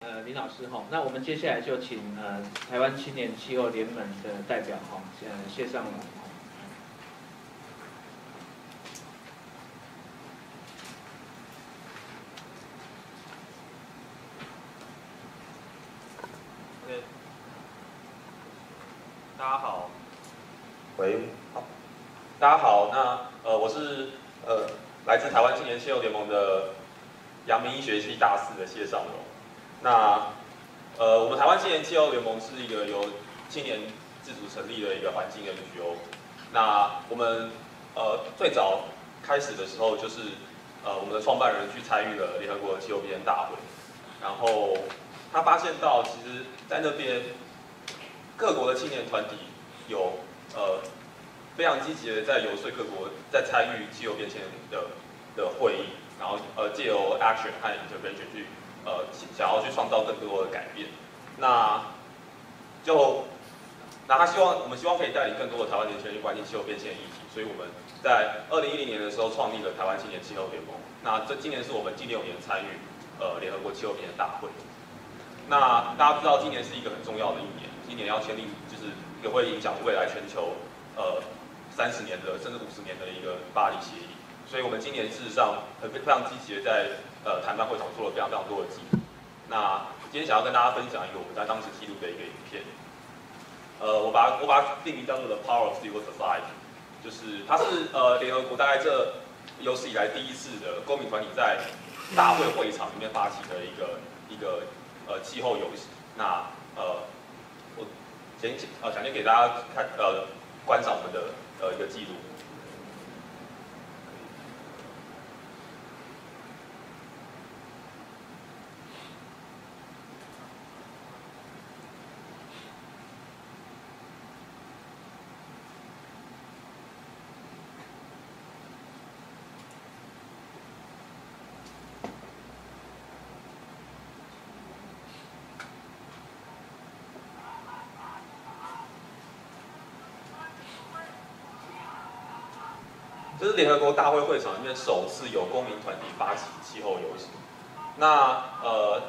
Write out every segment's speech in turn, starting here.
呃，林老师哈，那我们接下来就请呃台湾青年气候联盟的代表哈，呃谢尚龙。OK，大家好，喂，好，大家好，那呃我是呃来自台湾青年气候联盟的阳明医学系大四的谢尚荣。那呃我们台湾青年气候联盟是一个由青年自主成立的一个环境 NGO。那我们呃最早开始的时候就是呃我们的创办人去参与了联合国气候变迁大会，然后他发现到其实在那边各国的青年团体有呃非常积极的在游说各国在参与气候变迁的的会议，然后呃借由 action 和 intervention 去呃想要去创造更多的改变，那就那他希望我们希望可以带领更多的台湾年轻人去关心气候变迁的议题，所以我们在二零一零年的时候创立了台湾青年气候联盟。那这今年是我们第六年参与呃联合国气候变迁大会。那大家知道，今年是一个很重要的一年，今年要签订就是一个会影响未来全球呃三十年的甚至五十年的一个巴黎协议。所以我们今年事实上很非常积极的在呃谈判会场做了非常非常多的记录。那今天想要跟大家分享一个我们在当时记录的一个影片。呃，我把我把它定义叫做 The Power of Civil Society，就是它是呃联合国大概这有史以来第一次的公民团体在大会会场里面发起的一个一个。呃，气候游戏，那呃，我先呃，想先给大家看呃，观赏我们的呃一个记录。这是联合国大会会场里面首次有公民团体发起气候游行。那呃，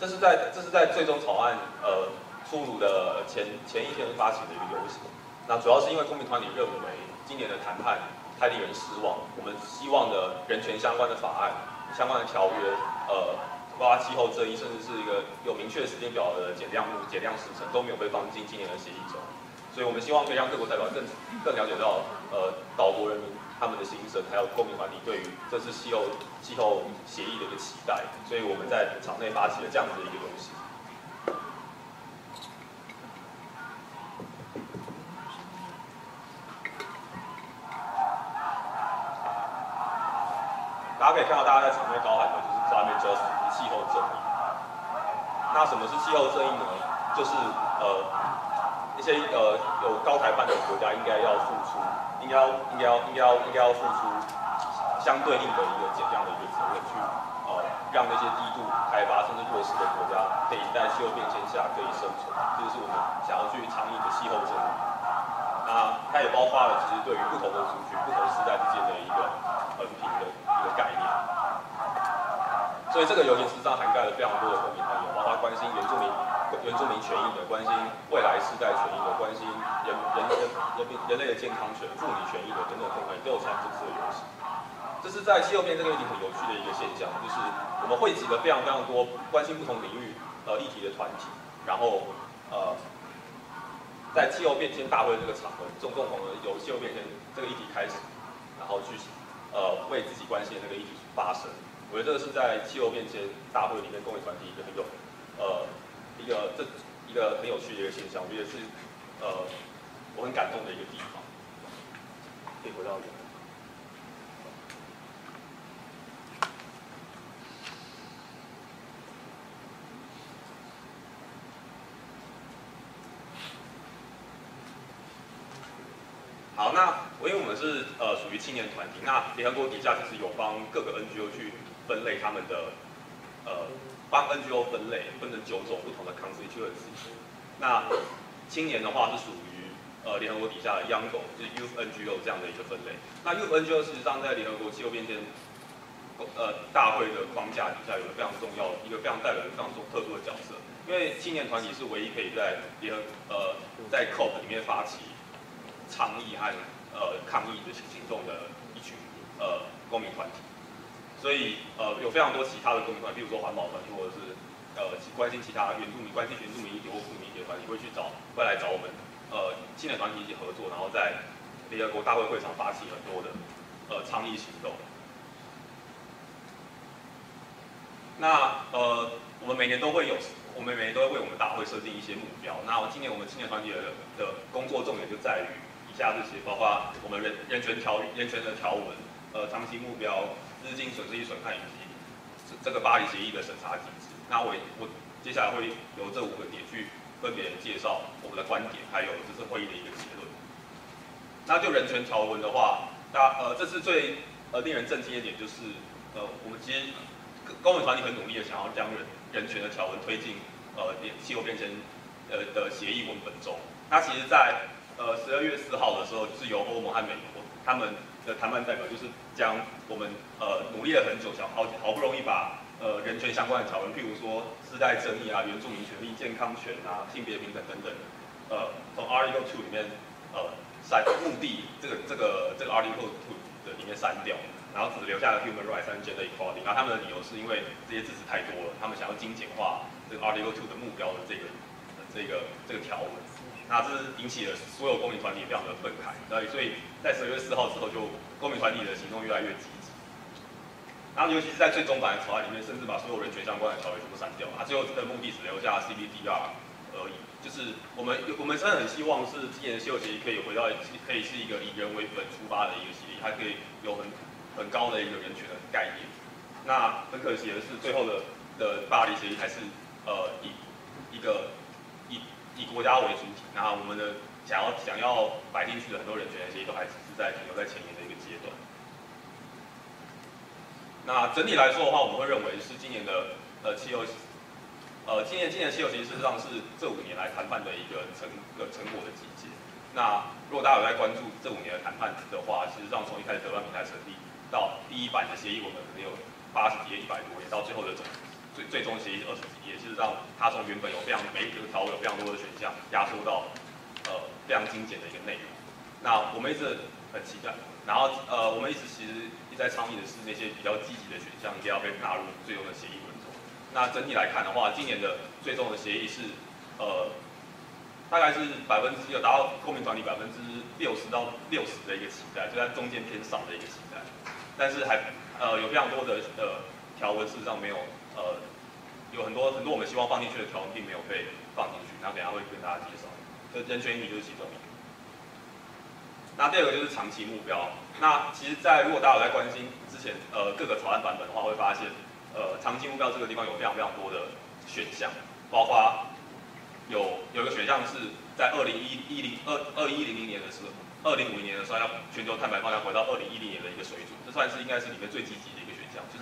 这是在这是在最终草案呃出炉的前前一天发起的一个游行。那主要是因为公民团体认为今年的谈判太令人失望，我们希望的人权相关的法案、相关的条约，呃，包括气候正义，甚至是一个有明确时间表的减量目、减量时程都没有被放进今年的协议中。所以我们希望可以让各国代表更更了解到，呃，岛国人民他们的心声，还有公民团体对于这次气候气候协议的一个期待。所以我们在场内发起了这样子的一个游戏。大家可以看到，大家在场内高喊的就是 “climate justice”，气候正义。那什么是气候正义呢？就是呃。一些呃有高台办的国家应该要付出，应该要应该要应该要应该要付出相对应的一个减量的一个责任，去呃让那些低度开发甚至弱势的国家可以在气候变迁下可以生存，这就是我们想要去倡议的气候正义。那它也包括了其实对于不同的族群、不同时代之间的一个横平的一个概念。所以这个游行实际上涵盖了非常多的公民朋友，包括关心原住民。原住民权益的关心，未来世代权益的关心，人人人人民人类的健康权、妇女权益的等等等等，都有参与这次的游戏。这是在气候变这个议题很有趣的一个现象，就是我们汇集了非常非常多关心不同领域呃议题的团体，然后呃在气候变迁大会这个场合，众共同的由气候变迁这个议题开始，然后去呃为自己关心的那个议题发声。我觉得这个是在气候变迁大会里面公民团体一个很有呃。一个这一个很有趣的一个现象，我觉得是呃我很感动的一个地方。可以回到好，那因为我们是呃属于青年团体，那联合国底下其实有帮各个 NGO 去分类他们的呃。帮 NGO 分类，分成九种不同的 constituency。那青年的话是属于呃联合国底下的 Young 就是 Youth NGO 这样的一个分类。那 Youth NGO 事实上在联合国气候变迁呃大会的框架底下，有个非常重要一个非常代表的非常特殊的角色。因为青年团体是唯一可以在联合呃在 COP 里面发起倡议和呃抗议的行动的一群呃公民团体，所以呃有非常多其他的公民团，比如说环保团体或者是呃关心其他原住民关心原住民议题或妇女议题的团体，会去找会来找我们呃青年团体一起合作，然后在联合国大会会场发起很多的呃倡议行动。那呃我们每年都会有。我们每年都会为我们大会设定一些目标。那今年我们青年团体的的工作重点就在于以下这些，包括我们人人权条人权的条文，呃，长期目标、资金损失与损害以及这这个巴黎协议的审查机制。那我我接下来会由这五个点去分别介绍我们的观点，还有这次会议的一个结论。那就人权条文的话，大呃，这是最呃令人震惊的点，就是呃，我们其实公民团体很努力的想要将人。人权的条文推进，呃，气候变迁，呃的协议文本中，那其实，在呃十二月四号的时候，就是由欧盟和美国他们的谈判代表，就是将我们呃努力了很久，想好好不容易把呃人权相关的条文，譬如说世代正义啊、原住民权利、健康权啊、性别平等等等，呃，从 Article Two 里面呃删目的这个这个这个 Article Two 的里面删掉。然后只留下了 human rights and gender equality，然后他们的理由是因为这些字词太多了，他们想要精简化这个 Article Two 的目标的这个这个这个条文，那这是引起了所有公民团体非常的愤慨，所以所以在十月四号之后，就公民团体的行动越来越积极，然后尤其是在最终版的草案里面，甚至把所有人权相关的条文全部删掉，啊，最后的目的只留下 CBDR 而已，就是我们我们真的很希望是今年的气候协议可以回到可以是一个以人为本出发的一个协议，它可以有很很高的一个人权的概念，那很可惜的是，最后的的巴黎协议还是呃以一个以国家为主体，那我们的想要想要摆进去的很多人权的协议都还只是在停留在前面的一个阶段。那整体来说的话，我们会认为是今年的呃气候呃今年今年气候协议事实上是这五年来谈判的一个成个成果的集结。那如果大家有在关注这五年的谈判的话，其实上从一开始德班平台成立。到第一版的协议，我们可能有八十页、一百多页，到最后的总最终协议二十几页。事实上，它从原本有非常每一个条文有非常多的选项，压缩到呃非常精简的一个内容。那我们一直很期待，然后呃我们一直其实一直在倡议的是那些比较积极的选项一定要被纳入最终的协议文中。那整体来看的话，今年的最终的协议是呃大概是百分之有达到公民团体百分之六十到六十的一个期待，就在中间偏少的一个期待。但是还呃有非常多的呃条文事实上没有呃有很多很多我们希望放进去的条文并没有被放进去，那等下会跟大家介绍。这人权议题就是其中。那第二个就是长期目标。那其实，在如果大家有在关心之前呃各个草案版本的话，会发现呃长期目标这个地方有非常非常多的选项，包括有有一个选项是在二零一一零二二一零零年的时候。二零五零年的时候，要全球碳排放要回到二零一零年的一个水准，这算是应该是里面最积极的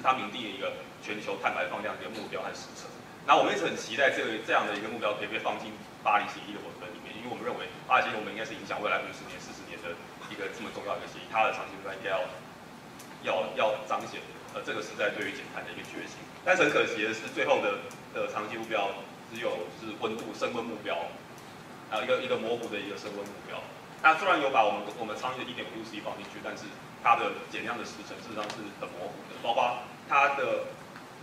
他，明定了一个全球碳排放量的一个目标和时程。那我们一直很期待这个这样的一个目标可以被放进巴黎协议的文本里面，因为我们认为巴黎协议我们应该是影响未来五十年、四十年的一个这么重要的一个协议，它的长期目标应该要要要彰显呃这个时代对于减碳的一个决心。但是很可惜的是，最后的的长期目标只有就是温度升温目标，还有一个一个模糊的一个升温目标。那虽然有把我们我们倡议的一点五度 C 放进去，但是它的减量的时程事实上是很模糊的，包括它的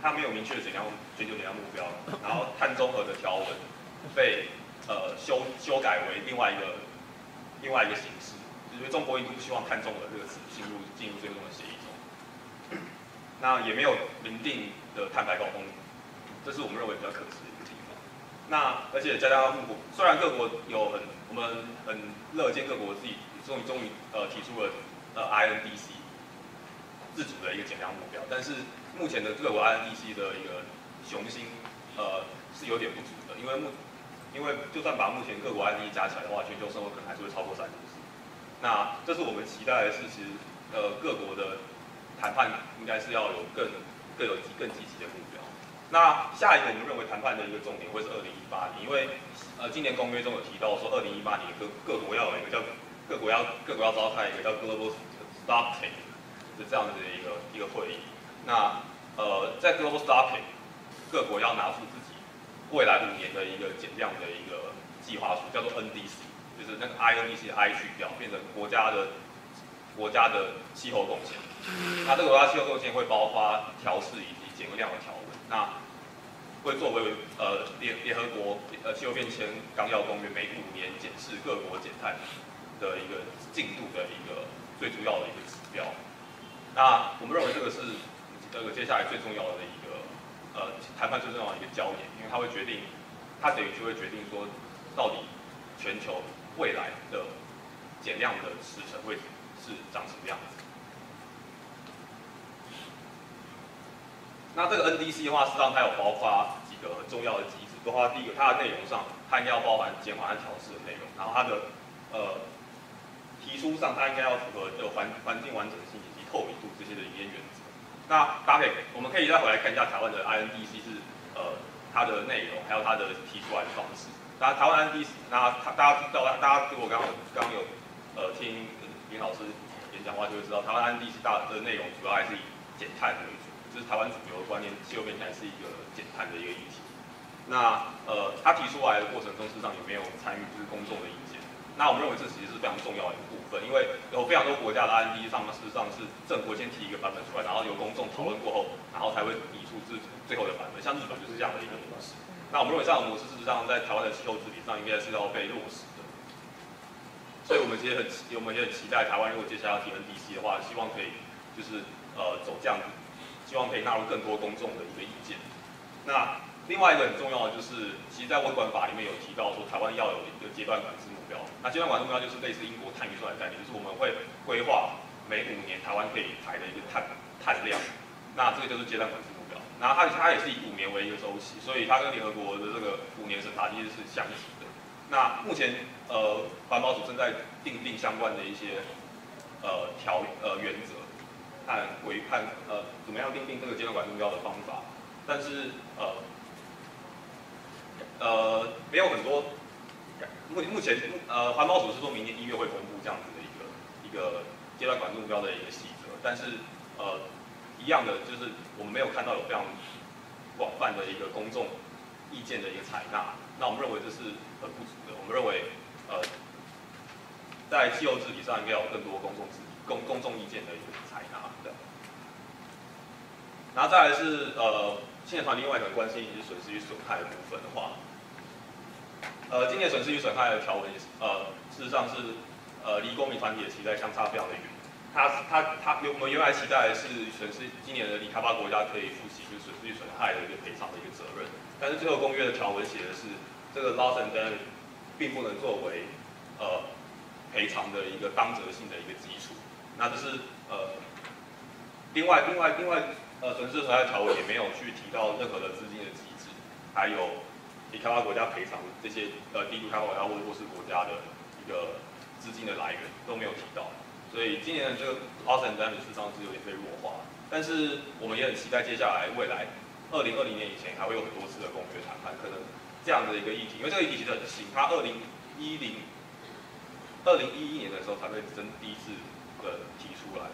它没有明确的减量全球减量目标，然后碳中和的条文被呃修修改为另外一个另外一个形式，因为中国一直不希望碳中和这个词进入进入最终的协议中，那也没有明定的碳排高峰，这是我们认为比较可惜的一个地方。那而且加加互补，虽然各国有很我们很乐见各国自己终于终于呃提出了呃 INDC 自主的一个减量目标，但是目前的各国 INDC 的一个雄心呃是有点不足的，因为目因为就算把目前各国 INDC 加起来的话，全球生活可能还是会超过三度 C。那这是我们期待的是，其实呃各国的谈判应该是要有更更有更积极的目标。那下一个我们认为谈判的一个重点会是二零一八年，因为。呃，今年公约中有提到说，二零一八年各各国要有一个叫各国要各国要召开一个叫 Global Stocktake 的这样子的一个一个会议。那呃，在 global stocking，各国要拿出自己未来五年的一个减量的一个计划书，叫做 NDC，就是那个 INDC I 去掉，变成国家的国家的气候贡献。那这个国家气候贡献会包括调试以及减量的条文。那会作为呃联联合国呃气候变迁纲要公约每五年检视各国减碳的一个进度的一个最主要的一个指标。那我们认为这个是这个接下来最重要的一个呃谈判最重要的一个焦点，因为它会决定，它等于就会决定说到底全球未来的减量的时程会是长什么样子。那这个 NDC 的话，实际上它有包括几个很重要的机制，包括第一个，它的内容上，它应该要包含减缓和调试的内容，然后它的呃提出上，它应该要符合就环环境完整性透明度这些的营业原则。那搭配，我们可以再回来看一下台湾的 INDC 是呃它的内容，还有它的提出来的方式。那台湾 INDC，那他大家知道，大家如果刚刚刚有呃听林老师演讲的话，就会知道台湾 INDC 大的内容主要还是以减碳为主。这是台湾主流的观念，气候变迁是一个减碳的一个议题。那呃，他提出来的过程中，事实上也没有参与就是公众的意见。那我们认为这其实是非常重要的一个部分，因为有非常多国家的 R&D 上，事实上是政府先提一个版本出来，然后由公众讨论过后，然后才会提出最最后的版本。像日本就是这样的一个模式。那我们认为这样的模式，事实上在台湾的气候治理上，应该是要被落实的。所以我们其实很，我们也很期待台湾如果接下来要提 NDC 的话，希望可以就是呃走这样。希望可以纳入更多公众的一个意见。那另外一个很重要的就是，其实，在温管法里面有提到说，台湾要有一个阶段管制目标。那阶段管制目标就是类似英国碳预算的概念，就是我们会规划每五年台湾可以排的一个碳碳量。那这个就是阶段管制目标。然后它它也是以五年为一个周期，所以它跟联合国的这个五年审查其实是相似的。那目前呃环保署正在订定相关的一些呃条呃原则。看规判呃怎么样定定这个阶段管制目标的方法，但是呃呃没有很多目目前呃环保署是说明年一月会公布这样子的一个一个阶段管目标的一个细则，但是呃一样的就是我们没有看到有非常广泛的一个公众意见的一个采纳，那我们认为这是很不足的，我们认为呃在气候治理上应该有更多公众治理公公众意见的一个采纳的。然后再来是呃，青年团另外一个关心以及损失与损害的部分的话，呃，今年损失与损害的条文，呃，事实上是呃离公民团体的期待相差非常的远。他他他我们原来期待是损失今年的离开发国家可以负起就是损失与损害的一个赔偿的一个责任，但是最后公约的条文写的是这个 loss and damage 并不能作为呃赔偿的一个当责性的一个基础。那这是呃另外另外另外。呃，损失损害条文也没有去提到任何的资金的机制，还有离开发国家赔偿这些呃低度开发国家或者是国家的一个资金的来源都没有提到，所以今年的这个 loss and damage 事实上是有点被弱化。但是我们也很期待接下来未来二零二零年以前还会有很多次的公约谈判，可能这样的一个议题，因为这个议题其实很新，它二零一零二零一一年的时候才会真第一次的提出来。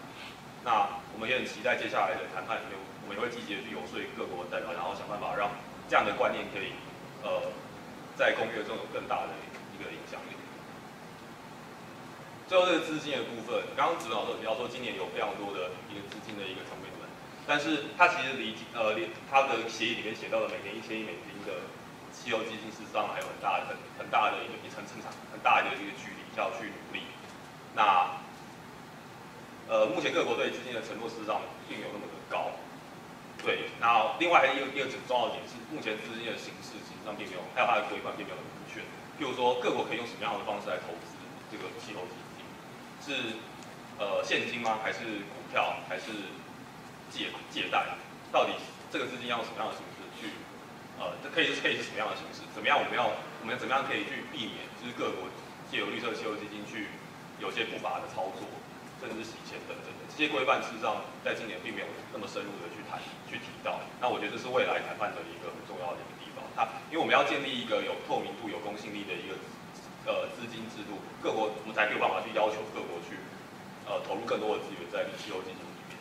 那我们也很期待接下来的谈判里面，我们也会积极的去游说各国代表，然后想办法让这样的观念可以，呃，在公约中有更大的一个影响力。最后这个资金的部分，刚刚指导说提到说今年有非常多的一个资金的一个 commitment，但是它其实离呃离它的协议里面写到的每年一千亿美金的汽油基金，事实上还有很大很很大的一个一层成长很大的一个距离要去努力。那呃，目前各国对资金的承诺事实上并没有那么的高，对。那另外还有一个一个很重要的点是，目前资金的形式实际上并没有，还有它的规范并没有明确。譬如说，各国可以用什么样的方式来投资这个气候基金？是呃现金吗？还是股票？还是借借贷？到底这个资金要用什么样的形式去？呃，这可以是可以是什么样的形式？怎么样我们要我们怎么样可以去避免，就是各国借由绿色气候基金去有些不法的操作？甚至是洗钱等等的这些规范，事实上在今年并没有那么深入的去谈、去提到。那我觉得这是未来谈判的一个很重要的一个地方。它因为我们要建立一个有透明度、有公信力的一个呃资金制度，各国我们才有办法去要求各国去呃投入更多的资源在气候基金里面。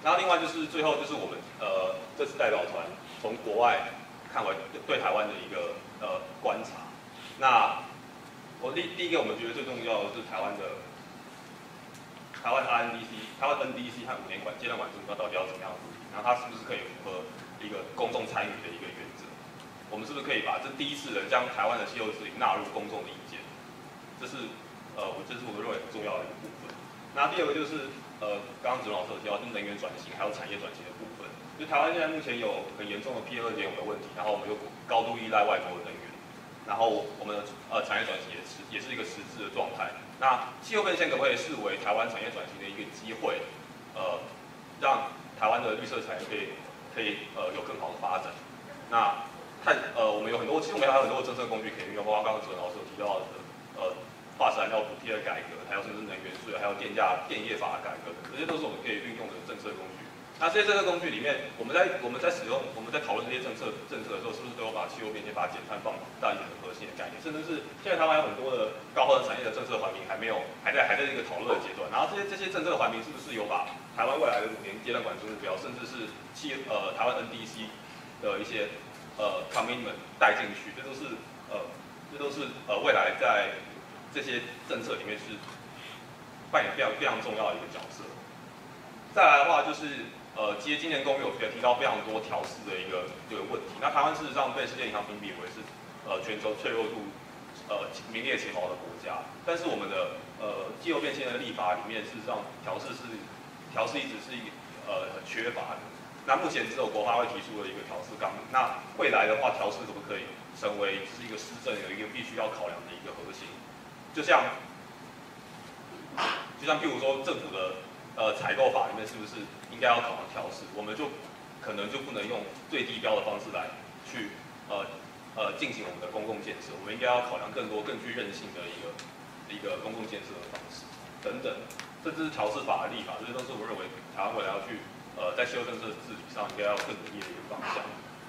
那另外就是最后就是我们呃这次代表团从国外看完对台湾的一个呃观察。那我第第一个我们觉得最重要的是台湾的台湾 RNDC、台湾 NDC 和五年管阶段管制目标到底要怎么样子，然后它是不是可以符合一个公众参与的一个原则？我们是不是可以把这第一次的将台湾的气候治理纳入公众的意见？这是呃我这是我们认为很重要的一个部分。那第二个就是呃刚刚子龙老师有提到，就是能源转型还有产业转型的部分。就台湾现在目前有很严重的 P 二点五的问题，然后我们又高度依赖外国的，然后我们的呃产业转型也是也是一个实质的状态。那气候变迁可不可以视为台湾产业转型的一个机会？呃，让台湾的绿色产业可以可以呃有更好的发展。那看呃我们有很多，其实我们还有很多政策工具可以运用，包括刚刚主任老师有提到的呃化石燃料补贴的改革，还有甚至能源税，还有电价电业法的改革，这些都是我们可以运用的政策工具。那这些政策工具里面，我们在我们在使用我们在讨论这些政策政策的时候，是不是都有把气候变迁、把减碳放在一个很核心的概念？甚至是现在台湾有很多的高耗能产业的政策环评还没有还在还在这个讨论的阶段。然后这些这些政策环评是不是有把台湾未来的五年阶段管制目标，甚至是气呃台湾 NDC 的一些呃 commitment 带进去？这都是呃这都是呃未来在这些政策里面是扮演非常非常重要的一个角色。再来的话就是。呃，其实今年公约有提到非常多调试的一个这个问题。那台湾事实上被世界银行评比为是呃全球脆弱度呃名列前茅的国家，但是我们的呃气候变迁的立法里面，事实上调试是调试一直是一呃很缺乏的。那目前只有国发会提出了一个调试纲领。那未来的话，调试可不可以成为是一个施政有一个必须要考量的一个核心？就像就像譬如说政府的呃采购法里面是不是？应该要考量调试，我们就可能就不能用最低标的方式来去呃呃进行我们的公共建设，我们应该要考量更多更具韧性的一个一个公共建设的方式等等，甚至是调试法的立法，这些都是我认为台湾未来要去呃在气候政策治理上应该要更努力的一个方向。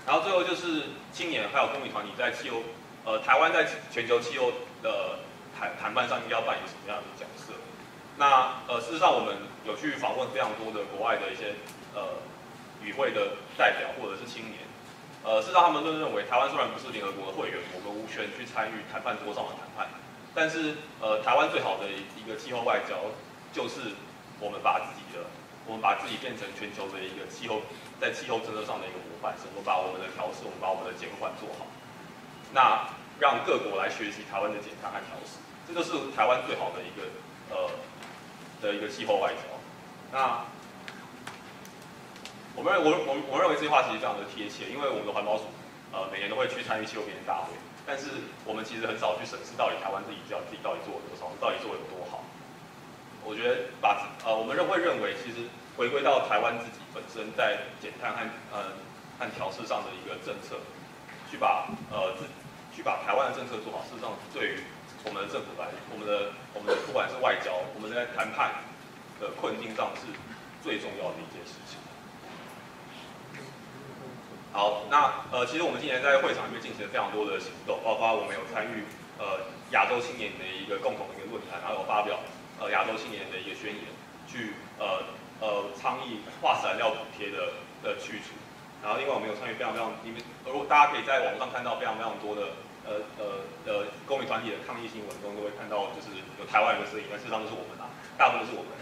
然后最后就是青年还有公民团体在气候呃台湾在全球气候的谈谈判上应该要扮演什么样的角色？那呃，事实上我们有去访问非常多的国外的一些呃与会的代表或者是青年，呃，事实上他们都认为台湾虽然不是联合国的会员，我们无权去参与谈判桌上的谈判，但是呃，台湾最好的一个气候外交就是我们把自己的，我们把自己变成全球的一个气候在气候政策上的一个模范生，我们把我们的调试，我们把我们的减缓做好，那让各国来学习台湾的减碳和调试，这就是台湾最好的一个呃。的一个气候外交，那我们我我我认为这句话其实非常的贴切，因为我们的环保署呃每年都会去参与气候变迁大会，但是我们其实很少去审视到底台湾自己自己到底做了多少，到底做的有多好。我觉得把呃我们认会认为，其实回归到台湾自己本身在减碳和呃和调试上的一个政策，去把呃自去把台湾的政策做好，事实上对于。我们的政府来，我们的我们的不管是外交，我们在谈判的困境上是最重要的一件事情。好，那呃，其实我们今年在会场里面进行了非常多的行动，包括我们有参与呃亚洲青年的一个共同的一个论坛，然后有发表呃亚洲青年的一个宣言，去呃呃倡议化石燃料补贴的的去除。然后另外我们有参与非常非常，你们如果大家可以在网上看到非常非常多的。呃呃呃，公民团体的抗议新闻中都会看到，就是有台湾人的声音，但事实上都是我们啊，大部分都是我们。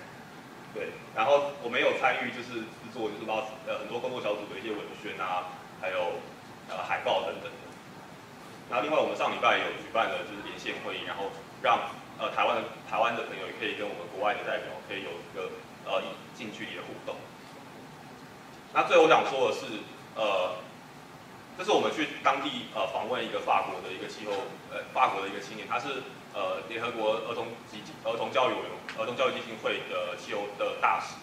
对，然后我们有参与，就是制作，就是包呃很多工作小组的一些文宣啊，还有呃海报等等的。然后另外我们上礼拜有举办了就是连线会议，然后让呃台湾的台湾的朋友也可以跟我们国外的代表可以有一个呃近距离的互动。那最后我想说的是，呃。这是我们去当地呃访问一个法国的一个气候呃法国的一个青年，他是呃联合国儿童基金儿童教育儿童教育基金会的气候的大使，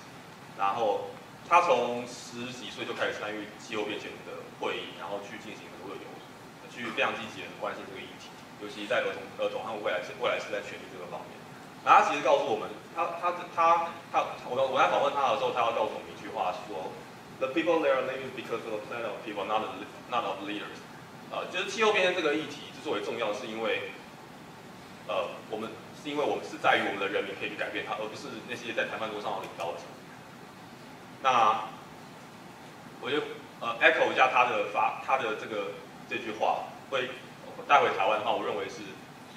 然后他从十几岁就开始参与气候变迁的会议，然后去进行很多的游去非常积极的关心这个议题，尤其在儿童儿童和未来是未来是在权利这个方面。然后他其实告诉我们，他他他他我我在访问他的时候，他要告诉我们一句话说。The people there are living because of the plan of people, not of not of leaders. 呃，就是气候变迁这个议题之所以重要，是因为，呃，我们是因为我们是在于我们的人民可以去改变它，而不是那些在谈判桌上的领导者。那我就呃 echo 一下他的发他的这个这句话，会带回台湾的话，我认为是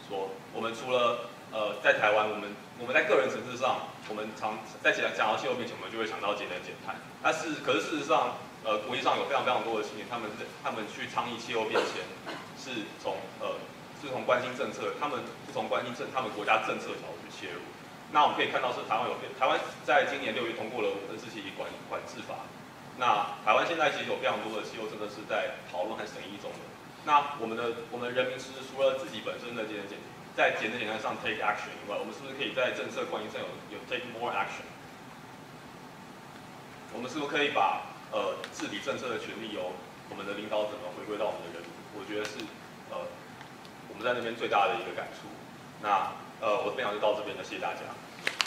说，我们除了呃在台湾，我们我们在个人层次上，我们常在讲讲到气候变迁，我们就会想到节能减碳。但是可是事实上，呃国际上有非常非常多的青年，他们他们去倡议气候变迁，是从呃是从关心政策，他们是从关心政他们国家政策角度去切入。那我们可以看到是台湾有台湾在今年六月通过了温室气体管管制法。那台湾现在其实有非常多的气候政策是在讨论和审议中的。那我们的我们人民其实除了自己本身的节能减在节能减碳上 take action 以外，我们是不是可以在政策关系上有有 take more action？我们是不是可以把呃治理政策的权利由我们的领导者呢回归到我们的人民？我觉得是呃我们在那边最大的一个感触。那呃我的分享就到这边了，谢谢大家。